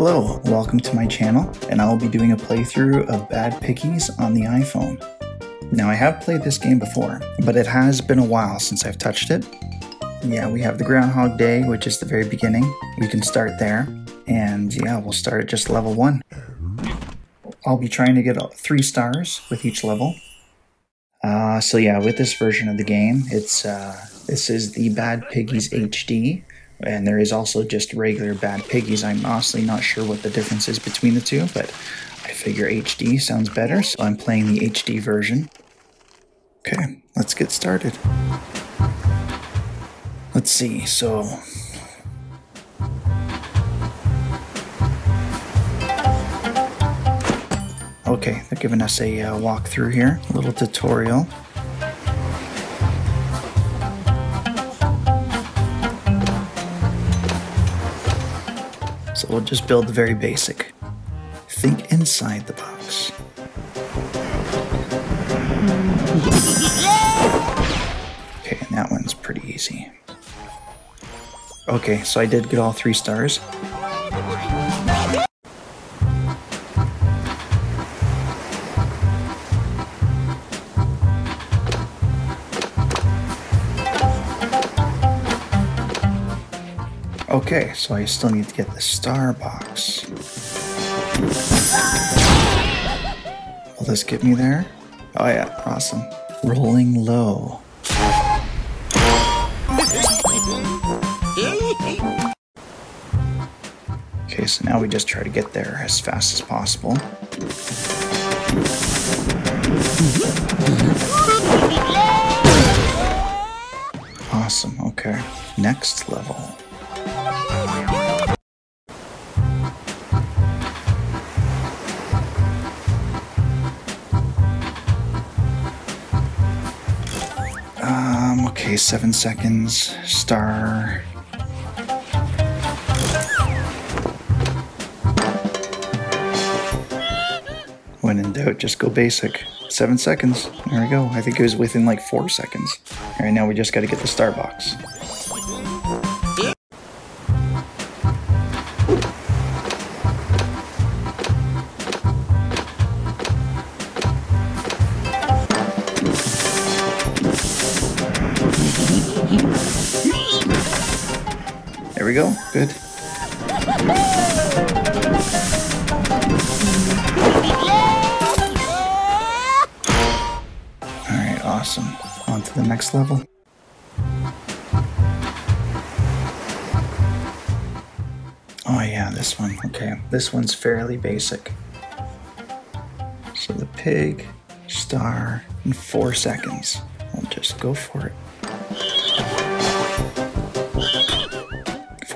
Hello, welcome to my channel, and I will be doing a playthrough of Bad Piggies on the iPhone. Now, I have played this game before, but it has been a while since I've touched it. Yeah, we have the Groundhog Day, which is the very beginning. We can start there, and yeah, we'll start at just level one. I'll be trying to get three stars with each level. Uh, so yeah, with this version of the game, it's uh, this is the Bad Piggies HD, and there is also just regular Bad Piggies. I'm honestly not sure what the difference is between the two, but I figure HD sounds better, so I'm playing the HD version. Okay, let's get started. Let's see, so. Okay, they're giving us a uh, walkthrough here, a little tutorial. We'll just build the very basic. Think inside the box. Okay, and that one's pretty easy. Okay, so I did get all three stars. So I still need to get the star box. Will this get me there? Oh yeah, awesome. Rolling low. Okay, so now we just try to get there as fast as possible. Awesome, okay. Next seven seconds. Star. When in doubt, just go basic. Seven seconds. There we go. I think it was within like four seconds. All right, now we just got to get the star box. Go. Good. Alright, awesome. On to the next level. Oh yeah, this one. Okay, this one's fairly basic. So the pig, star, in four seconds. We'll just go for it.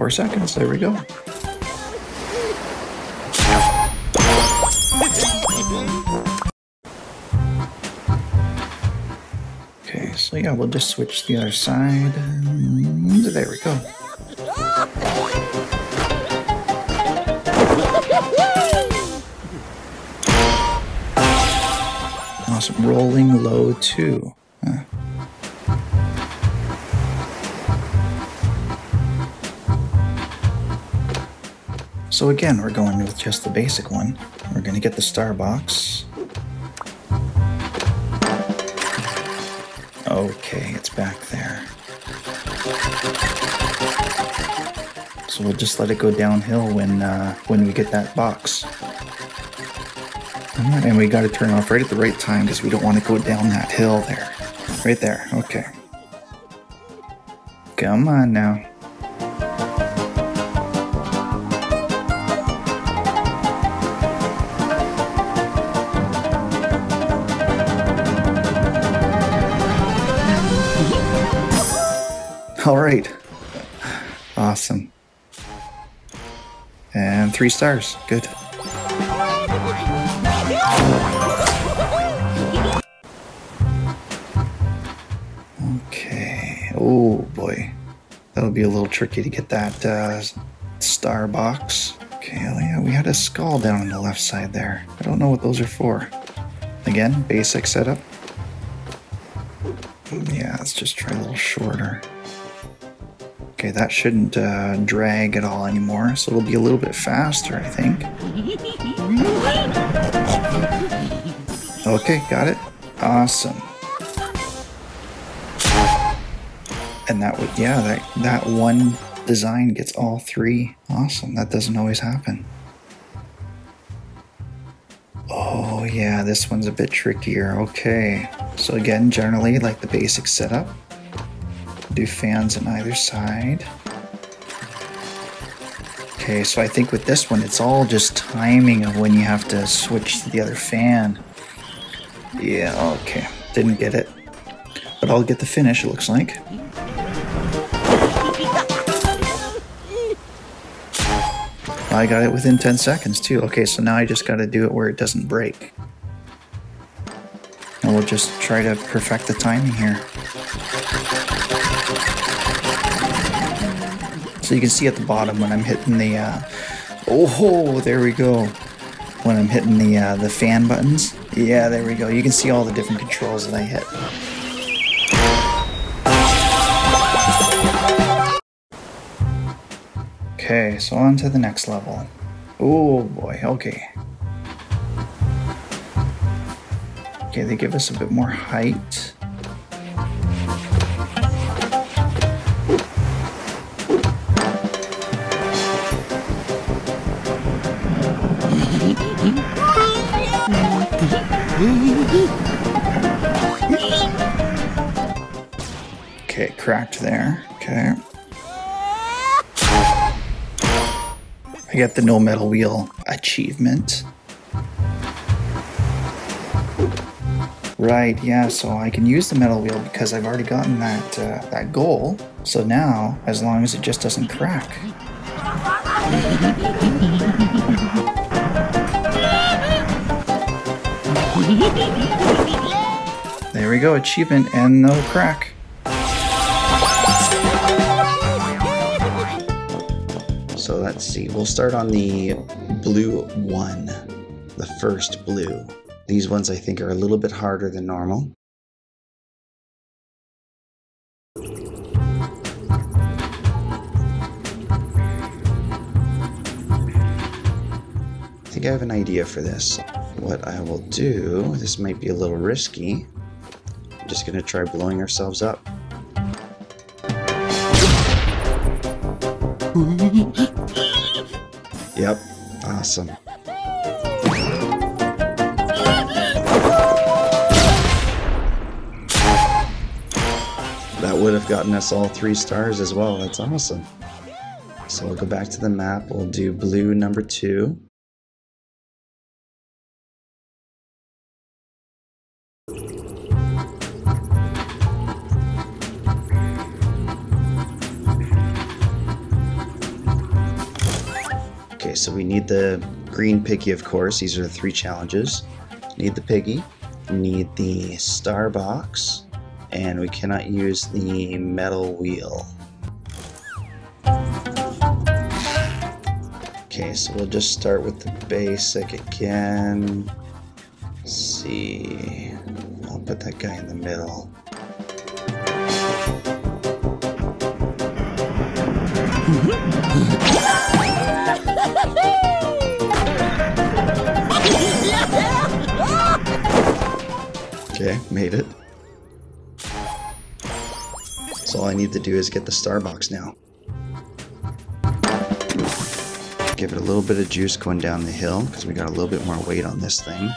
Four seconds, there we go. Okay, so yeah, we'll just switch the other side. There we go. Awesome. Rolling low two. So again, we're going with just the basic one. We're going to get the star box. Okay, it's back there. So we'll just let it go downhill when uh, when we get that box. And we got to turn off right at the right time because we don't want to go down that hill there. Right there, okay. Come on now. All right. Awesome. And three stars. Good. Okay. Oh boy. That'll be a little tricky to get that uh, star box. Okay, oh yeah, we had a skull down on the left side there. I don't know what those are for. Again, basic setup. Yeah, let's just try a little shorter. Okay, that shouldn't uh, drag at all anymore, so it'll be a little bit faster, I think. Okay, got it. Awesome. And that would, yeah, that, that one design gets all three. Awesome, that doesn't always happen. Oh yeah, this one's a bit trickier. Okay, so again, generally like the basic setup. Do fans on either side. Okay, so I think with this one, it's all just timing of when you have to switch to the other fan. Yeah, okay. Didn't get it. But I'll get the finish, it looks like. I got it within 10 seconds too. Okay, so now I just got to do it where it doesn't break. And we'll just try to perfect the timing here. So you can see at the bottom when I'm hitting the, uh, oh, there we go. When I'm hitting the, uh, the fan buttons. Yeah, there we go. You can see all the different controls that I hit. Okay, so on to the next level. Oh boy, okay. Okay, they give us a bit more height. Okay, cracked there. Okay. I get the no metal wheel achievement. Right, yeah, so I can use the metal wheel because I've already gotten that uh, that goal. So now, as long as it just doesn't crack. There we go, achievement and no crack. Let's see, we'll start on the blue one, the first blue. These ones I think are a little bit harder than normal. I think I have an idea for this. What I will do, this might be a little risky. I'm just gonna try blowing ourselves up. Yep, awesome. That would have gotten us all three stars as well. That's awesome. So we'll go back to the map. We'll do blue number two. So we need the green piggy, of course. These are the three challenges. Need the piggy, need the star box, and we cannot use the metal wheel. Okay, so we'll just start with the basic again. Let's see, I'll put that guy in the middle. Okay, made it. So all I need to do is get the star box now. Give it a little bit of juice going down the hill because we got a little bit more weight on this thing.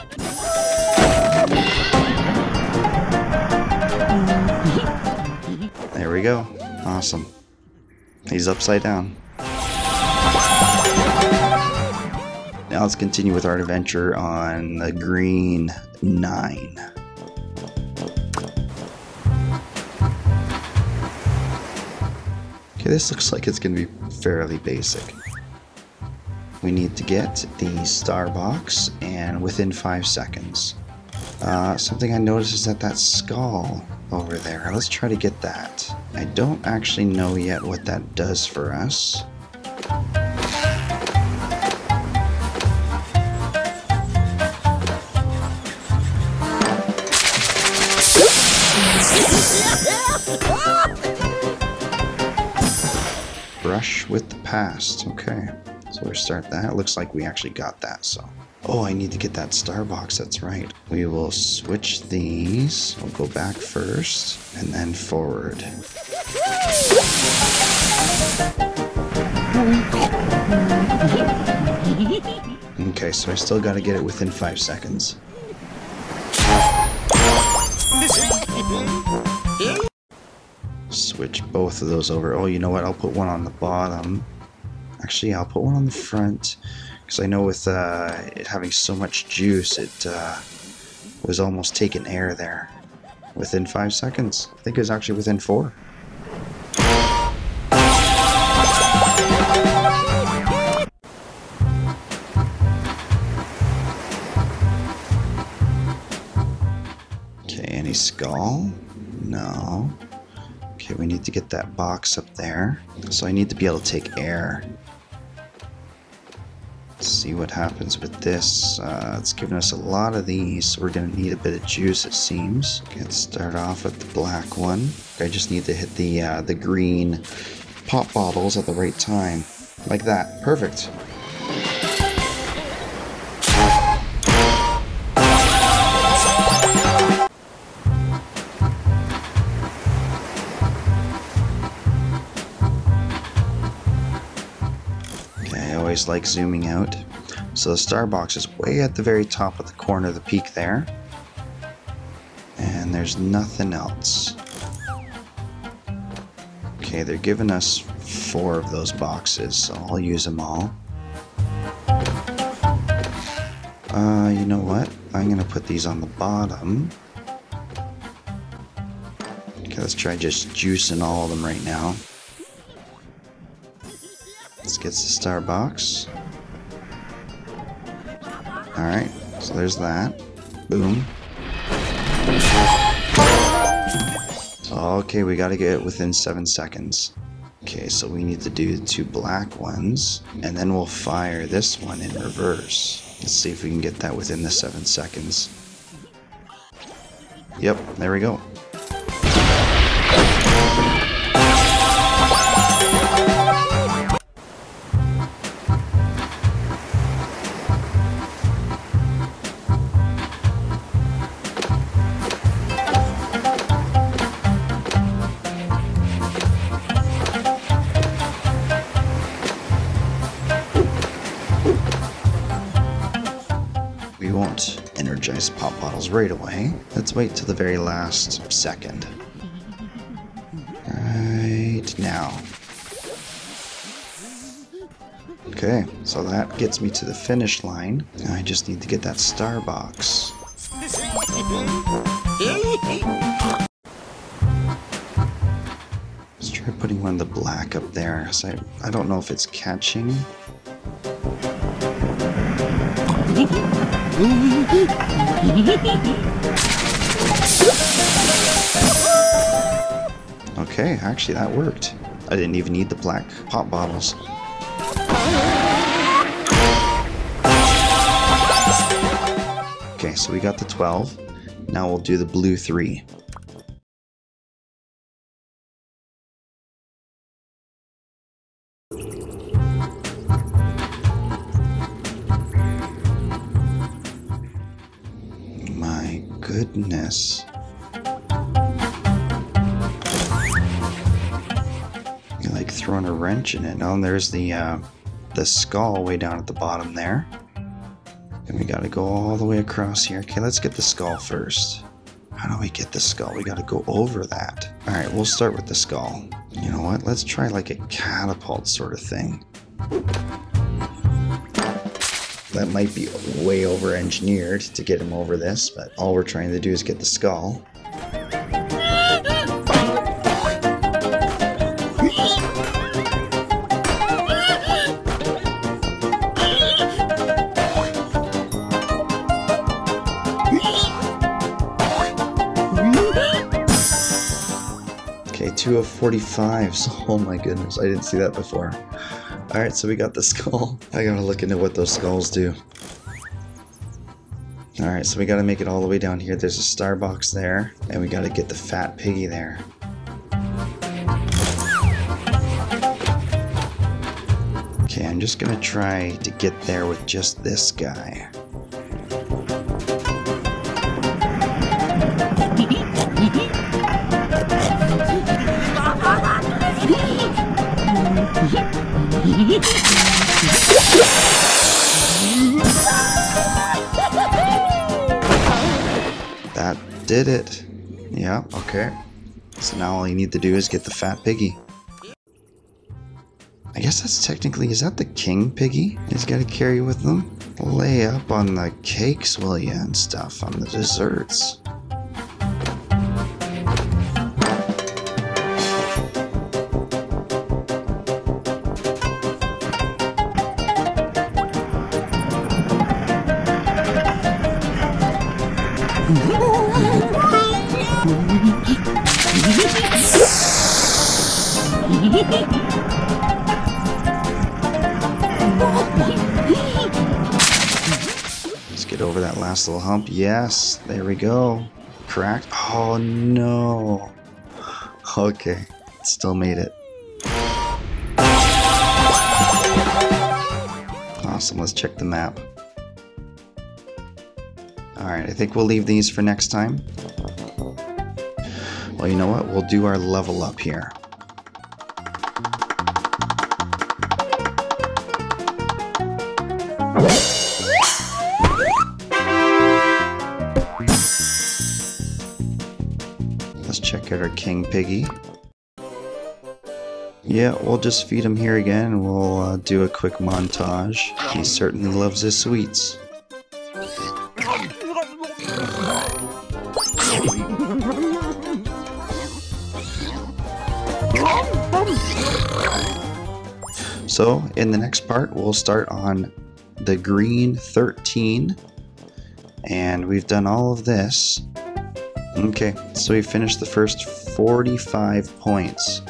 There we go. Awesome. He's upside down. Now let's continue with our adventure on the green 9. Okay, this looks like it's going to be fairly basic. We need to get the star box, and within 5 seconds. Uh, something I noticed is that that skull over there. Let's try to get that. I don't actually know yet what that does for us. Passed. Okay. So we start that. It Looks like we actually got that, so. Oh, I need to get that star box, that's right. We will switch these. We'll go back first, and then forward. Okay, so I still gotta get it within five seconds. Switch both of those over. Oh, you know what? I'll put one on the bottom. Actually, I'll put one on the front. Because I know with uh, it having so much juice, it uh, was almost taking air there. Within five seconds. I think it was actually within four. Okay, any skull? No. Okay, we need to get that box up there. So I need to be able to take air. Let's see what happens with this. Uh, it's giving us a lot of these, we're going to need a bit of juice, it seems. Let's start off with the black one. I just need to hit the, uh, the green pop bottles at the right time. Like that. Perfect. Always like zooming out. So the Starbox is way at the very top of the corner of the peak there. And there's nothing else. Okay, they're giving us four of those boxes, so I'll use them all. Uh, you know what? I'm gonna put these on the bottom. Okay, let's try just juicing all of them right now. Let's the star box. Alright, so there's that. Boom. Okay, we gotta get it within seven seconds. Okay, so we need to do the two black ones, and then we'll fire this one in reverse. Let's see if we can get that within the seven seconds. Yep, there we go. Won't energize pop bottles right away. Let's wait till the very last second. Right now. Okay, so that gets me to the finish line. I just need to get that star box. Let's try putting one of the black up there. So I, I don't know if it's catching. Okay, actually that worked. I didn't even need the black pop bottles. Okay, so we got the 12. Now we'll do the blue 3. Goodness. You're like throwing a wrench in it. Oh, and there's the uh, the skull way down at the bottom there. And we gotta go all the way across here. Okay, let's get the skull first. How do we get the skull? We gotta go over that. Alright, we'll start with the skull. You know what? Let's try like a catapult sort of thing. That might be way over engineered to get him over this, but all we're trying to do is get the skull. Okay, two of 45. So, oh my goodness, I didn't see that before. Alright, so we got the skull. I gotta look into what those skulls do. Alright, so we gotta make it all the way down here. There's a star box there, and we gotta get the fat piggy there. Okay, I'm just gonna try to get there with just this guy. That did it. Yeah, okay. So now all you need to do is get the fat piggy. I guess that's technically, is that the king piggy he's got to carry with them? Lay up on the cakes, will ya, and stuff, on the desserts. Get over that last little hump. Yes, there we go. Cracked. Oh no. Okay, still made it. Awesome, let's check the map. Alright, I think we'll leave these for next time. Well, you know what? We'll do our level up here. Let's check out our King Piggy. Yeah, we'll just feed him here again and we'll uh, do a quick montage. He certainly loves his sweets. So, in the next part, we'll start on the green 13. And we've done all of this. Okay, so we finished the first 45 points.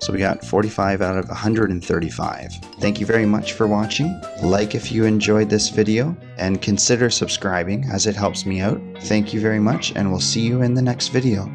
So we got 45 out of 135. Thank you very much for watching. Like if you enjoyed this video, and consider subscribing as it helps me out. Thank you very much, and we'll see you in the next video.